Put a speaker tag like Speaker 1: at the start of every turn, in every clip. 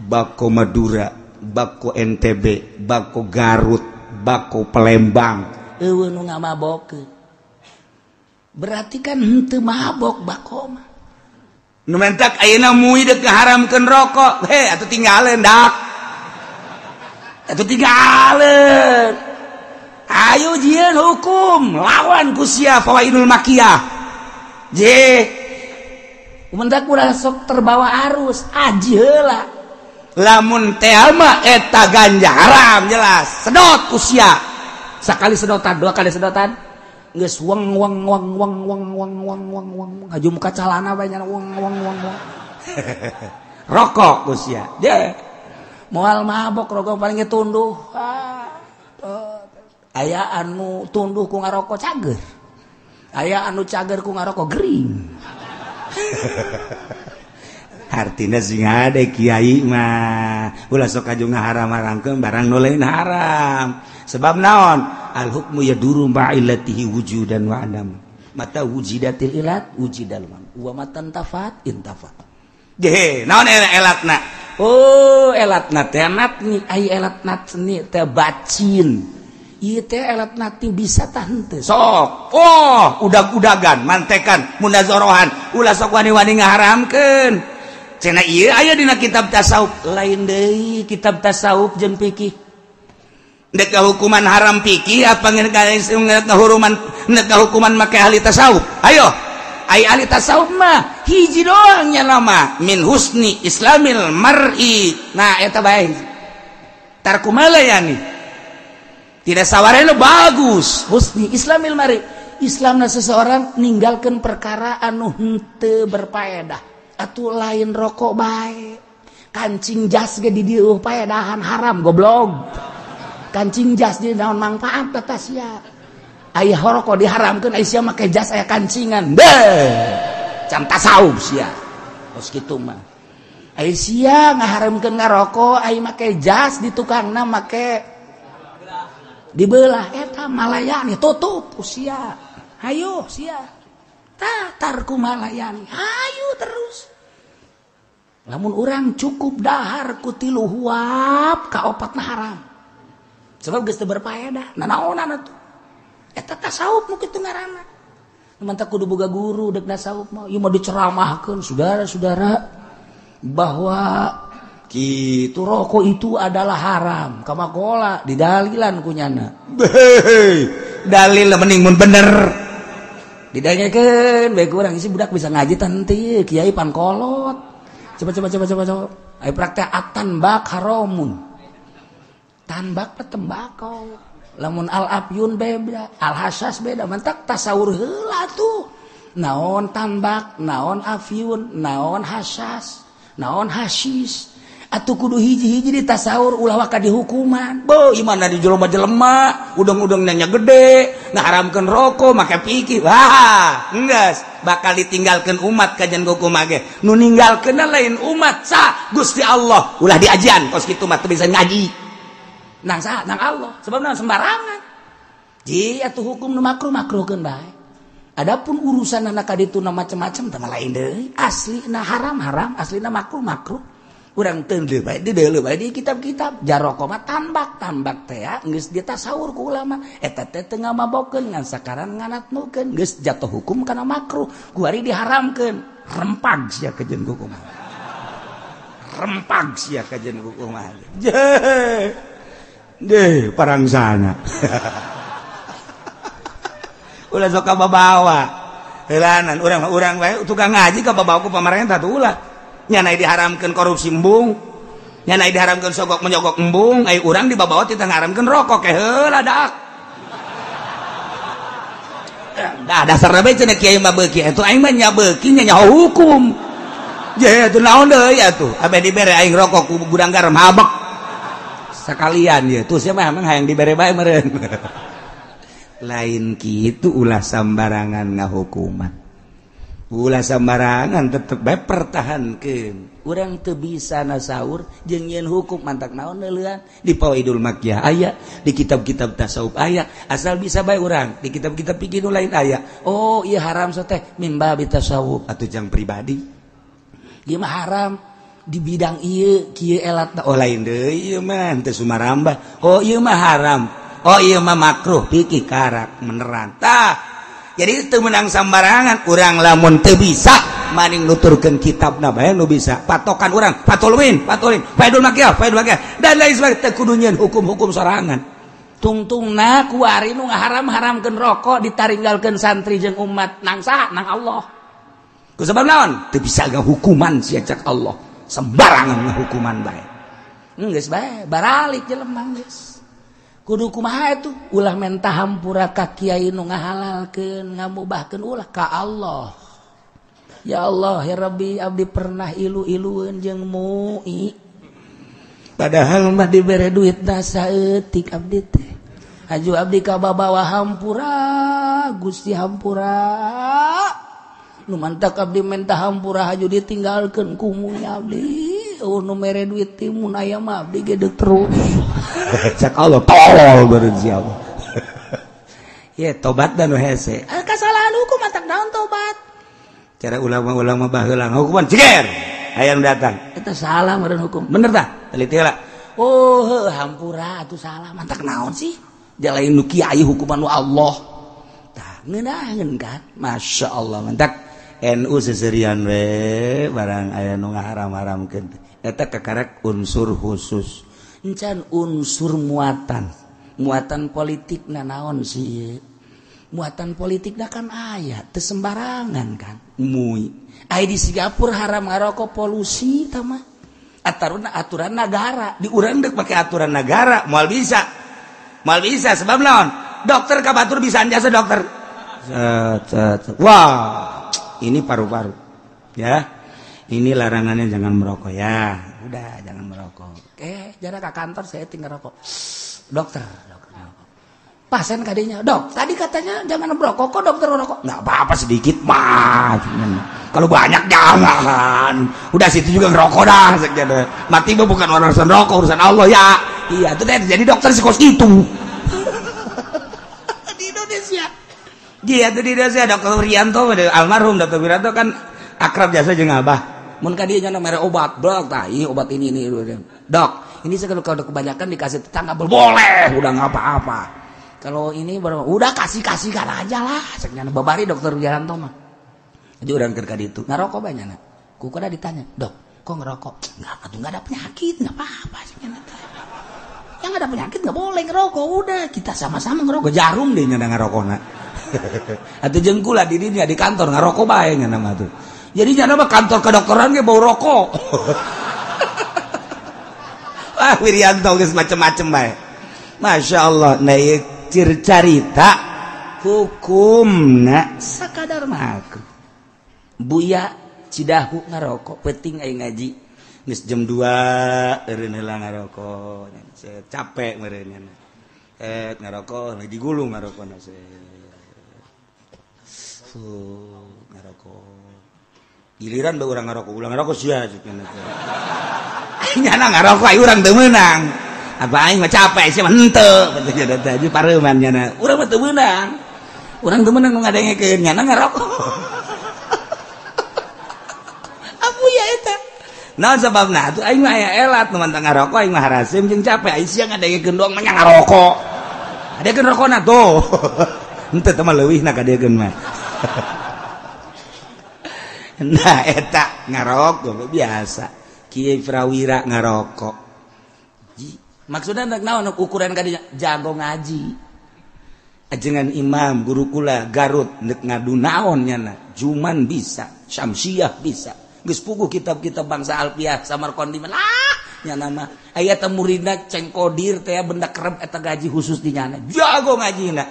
Speaker 1: bako Madura bako NTB bako Garut bako Palembang.
Speaker 2: Berarti kan mabok bakotak
Speaker 1: ngaharamkeun rokok. He atau tinggalin dak. Atuh tinggalin ayo jieun hukum lawan kusia fawaidul makiyah. Je.
Speaker 2: Mendak kurang sok terbawa arus aji hela
Speaker 1: lamun tema eta ganja haram jelas. Sedot usia. Sekali sedotan dua kali sedotan. Geus weng weng weng weng weng weng weng weng wong haju muka calana banyak wong weng weng weng rokok usia. Dia
Speaker 2: moal mabok rokok paling tunduh. Aya anu tunduh ku ngarokok cager. Aya anu cager ku ngarokok gering.
Speaker 1: artinya sing ada Kyai mah. Ulah sok kaju ngaharam harangkeun barang nu lain haram. Sebab naon? Al hukmu yaduru ma'illatihi wujudan wa adam. Mata wujidatil ilat wujidal man. Wa matan tafat intafat. Ge naon elatna? Oh elatna teh natni ai elatna seni teh bacin. Iya teh elatna ti bisa tante. sok. Oh udah udagan mantekan munazorohan. Ulah sok wani-wani ngaharamkeun. cena iya aya dina kitab tasawuf. Lain deui kitab tasawuf jeung fikih. Nek hukuman haram fikih apa ngahuruman nek hukuman make ahli tasawuf? Ayo. Ai ahli tasawuf mah hiji doang nya nama. Min husni islamil mar'i. Nah eta bae. Tar kumaha yani tidak sawarena bagus.
Speaker 2: Husni islamil mar'i. Islamna seseorang meninggalkan perkara anu henteu berfaedah. atau lain rokok baik kancing jas ge di dieuh pae dahan haram goblok. Kancing jas di daun manfaat tata sia aya horoko diharamkeun ai sia make jas aya kancingan. Deh! Can tasawuf sia. Tos kitu mah. Ai sia ngaharamkeun ngarokok ai make jas di tukangna make dibelah eta malaya nih tutup. Usia. Hayo sia. tatarkumalayani hayu terus. Namun orang cukup dahar kutilu huap ka opat na haram. Sebab geus berfaedah nah naonan atuh. Eta tasawuf nu kitu ngaranna. Mantap kudu boga guru dek tasawuf mah. Ieu mah diceramahkeun saudara-saudara bahwa kitu rokok itu adalah haram. Kamakola di dalilan kunyana Beh,
Speaker 1: dalil mending mun bener.
Speaker 2: didengarkan baik kurang sih budak bisa ngaji tanti kiai pankolot coba coba coba coba coba. Ayo praktek atan bak haromun tanbak petembakau lamun al afyun beda. Al hasas beda mentak tasawur heula tuh. Naon tanbak naon afyun naon hasas naon hasis atau kudu hiji-hiji di tasawur ulah waka dihukuman. Bo imana di jelema jelema, udang-udang nanya gede, ngaharamkeun rokok, make pikir. Wah, enggeus bakal ditinggalkan umat kajian goku mage. Nu ninggalkeun lain umat sa Gusti Allah. Ulah diajian kos kitu mah bisa ngaji. Nang sa, nang Allah. Sebab nang sembarangan. Ji atuh hukum nu makruh makruhkeun bae. Adapun urusan anak kaditu na macam-macam tengah lain deh. Asli na haram haram, asli na makruh makruh. kurang tendu baik di dulu baik di kitab-kitab. Jarokoma tambak tambak teh ah, nggak dia tasawur ku ulama. Eta teh tengah mabokeun ngan sekarang nganat nuken nggak jatuh hukum karena makruh. Kuari diharamkan rempag sia kajian hukum rempag sia kajian hukum deh deh parang sana. Ulah sok bawa helanan orang orang tukang ngaji ka bawa ku pemerintah tuh ulah. Nyana diharamkan korupsi embung. Nyana diharamkan sogok menyogok embung. Ay urang di bawah kita ngaramkan rokok ke heula dak dah dasar cenah kiai mah beuki. Atuh aing mah nya beuki hukum. Ya atuh naon deui atuh. Abe dibere aing rokok ku gudang garam habek. Sekalian ya tuh siapa emang hayang dibere bae meureun. Lain kitu ulah sambarangan ngahukuman pula sembarangan tetep baik pertahankan orang tuh bisa nasaur jeung yen hukum mantak naon leuleuan di pawai idul makkiyah aya di kitab-kitab tasawuf aya asal bisa baik orang di kitab-kitab pikir lain aya. Oh iya haram so teh mimba bi tasawuf. Atuh jang pribadi. Dia mah haram di bidang ieu kieu elat
Speaker 1: oh lain deui ieu mah teu sumarambah. Oh ieu mah haram. Oh ieu mah makruh pikir karak meneran. Tah jadi itu menang sambarangan kurang lamun tuh bisa maning nuturkan kitab na nu bisa. Patokan orang patolwin patolin faidul makia faidul makia dan lain sebagainya. Tekudunyan hukum-hukum sorangan.
Speaker 2: Tungtung na kuari nu haram haramkan rokok ditaringgalkan santri jeng umat nang sah nang Allah.
Speaker 1: Kusebab lawan tuh bisa gak hukuman siacak Allah. Sembarangan hukuman baik
Speaker 2: enggak bae baralik jelemang guys kudu kumaha itu? Ulah menta hampura ka kiai nu ngahalalkeun ngamubahkeun ulah ka Allah. Ya Allah ya Rabbi abdi pernah ilu-ilueun jeung mui. Padahal mah dibere duit saeutik abdi teh. Haju abdi ka babawa hampura Gusti hampura. Nu mantak abdi menta hampura haju ditinggalkeun ku abdi. Oh mere duit timun ayam mah abdi gede terus.
Speaker 1: cek. Allah tolol beureun Allah ya tobat dan hese.
Speaker 2: Eh, Kesalahan hukum atak daun tobat?
Speaker 1: Cara ulama-ulama baheula hukuman ciger hayang datang.
Speaker 2: Itu salah meureun hukum.
Speaker 1: Bener tah teliti heula.
Speaker 2: Oh hampura atuh salah. Mantak naon sih? Jalain nu kiai hukuman Allah. Tah ngeunaheun kan?
Speaker 1: Masya Allah mantak. NU seserian we barang aya nu ngaharam-haramkeun eta kakarek unsur khusus.
Speaker 2: Encan unsur muatan. Muatan politik na naon sih? Muatan politik na kan ayah tesembarangan kan? Mui. Ay di Singapura haram ngarokok polusi tama aturan aturan negara
Speaker 1: di urang dek pakai aturan negara mal bisa. Mal bisa sebab naon? Dokter kabatur bisa jasa dokter. Wah ini paru-paru. Ya ini larangannya jangan merokok ya udah jangan merokok.
Speaker 2: Eh jarak ke kantor saya tinggal rokok. Dokter dokter pasien kadinya dok tadi katanya jangan merokok kok dokter merokok?
Speaker 1: Nggak apa-apa sedikit mah kalau banyak jangan. Udah situ juga ngerokok dah mati mah bukan urusan rokok urusan Allah ya. Iya itu jadi dokter kos itu. Iya tuh di desa dokter Rianto almarhum dokter Wiranto kan akrab jasa jeung abah.
Speaker 2: Mun ka dieu mere obat, dok tah obat ini ini. Dok, ini sekali kalau kebanyakan dikasih tetangga boleh, udah nggak apa-apa. Kalau ini baru udah kasih kasih kan aja lah. Seknya babari dokter Wiranto mah. Jadi orang kerja itu ngerokok banyak nak. Ku kada ditanya, dok, kok ngerokok? Nggak, tuh nggak ada penyakit, nggak apa-apa. Yang ada penyakit nggak boleh ngerokok, udah kita sama-sama ngerokok.
Speaker 1: Jarum deh nyana ngerokok nak. atau jengkula dirinya di kantor ngarokok bae nama tuh jadi jangan apa kantor kedokteran ge bau rokok. Ah Wirianto geus macem-macem bae. Masya Allah nah cerita hukum nak sakadar maku buya cidahu ngarokok penting aing ngaji. Geus jam 2 eureun ngarokok capek meureun eh ngarokok lagi digulung ngarokok nase ngarokok giliran be urang ngarokok ulang ngarokok sia cikeun nyana ngarokok aing urang teu meunang. Apa aing mah capek sih mah henteu penting jadi teh. Pareuman nyana. Urang mah teu meunang. Urang teu meunang ngadengekeun nyana ngarokok. Amu ya eta? Naon sababna atuh aing mah aya elat teman tang ngarokok aing mah harasim jeung capek aing sia ngadengekeun doang mah ngarokok. Adekeun rokona tuh. Henteu teh mah leuwihna kadegeun mah. nah etak ngarokok biasa. Kiai Prawira ngarokok.
Speaker 2: Maksudnya nak naon ukuran kadinya jago ngaji?
Speaker 1: Ajengan imam gurukula Garut nek ngadu naon nyana? Juman bisa syamsiah bisa. Geus puguh kitab-kitab bangsa alfiah samarqandi lah nyana mah. Aya teh muridna ceng kodir teh benda kerep eta gaji khusus di nyana. Jago ngajina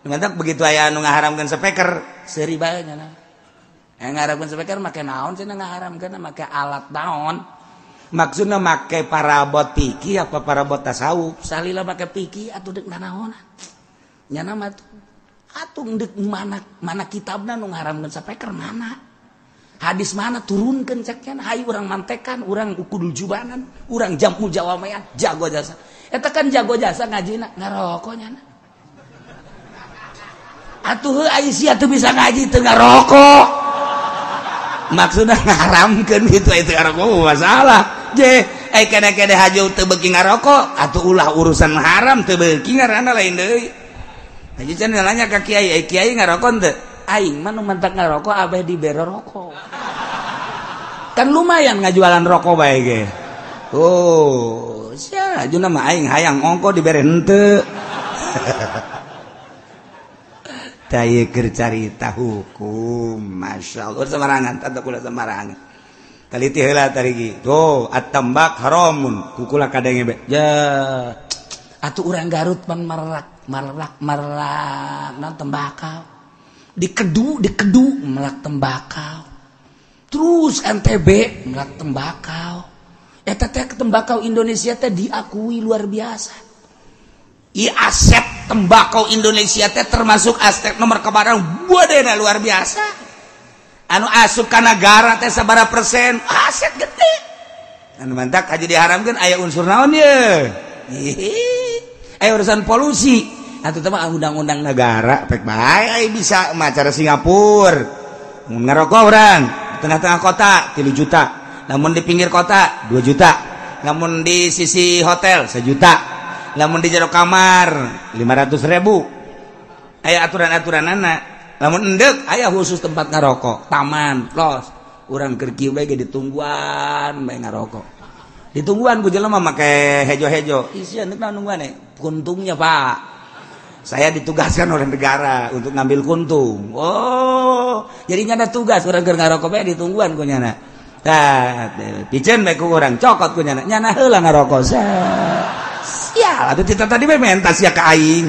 Speaker 1: Mantap begitu ayah anu ngaharamkan speaker seri banyak nyana. Eh, ngarapun speaker make naon sih ngaharam karena make alat naon? Maksudnya make parabot piki apa parabot tasawuf?
Speaker 2: Salila make piki atau dek naon? Nyana mah atuh dek mana mana kitabna nu ngaharamkeun speaker mana? Hadis mana turunkan cekian hai orang mantekan orang ukudul jubanan orang jamu jawamayan jago jasa. Eta kan jago jasa ngajina ngarokoknya
Speaker 1: atuh Aisyah tuh bisa ngaji tengah rokok maksudnya ngaramkan gitu eh, itu rokok masalah. Je eh kena kena teu beuki ngarokok atau ulah urusan haram tebeki ngarana lain deh haji can nanya ke kiai eh kiai ngarokok ente? Aing mana mentak ngarokok abah di bero rokok. Kan lumayan ngajualan rokok baik ge. Oh sia juna mah aing hayang ongko dibere henteu kercarita hukum. Masya Allah. Semarangan tanda kula semarangan teliti hela tarigi. Tuh atambak haramun. Kukula kadang be.
Speaker 2: Ya atuh urang Garut pan marak marak marak non tembakau. Dikedu dikedu melak tembakau. Terus NTB melak tembakau. Eta teh tembakau Indonesia teh diakui luar biasa.
Speaker 1: I aset tembakau Indonesia teh termasuk aset nomor kebarang buadena luar biasa. Anu asup ka negara teh sabara persen. Aset gede. Anu mantak haji diharamkan ayah unsur naon ya ayah urusan polusi. Atau teman undang-undang negara pek baik ayah bisa macara Singapura. Ngerokok orang tengah-tengah kota 3 juta. Namun di pinggir kota 2 juta. Namun di sisi hotel sejuta. lamun di jero kamar. 500.000 aya aturan-aturan anak lamun endek ayaah khusus tempat ngarokok. Taman los. Orang kerki lagi ditungguan baik ngarokok. Ditungguan ku jelema make hejo-hejo. Isian nungguan eh kuntungnya pak. Saya ditugaskan oleh negara untuk ngambil kuntung. Oh jadinya ada tugas. Orang ger ngarokok bae ditungguan ku nyana. Tah piceun bae ku urang cokot ku nyana. Nyana heula ngarokok sah sial itu cerita tadi mementas ya ke aing.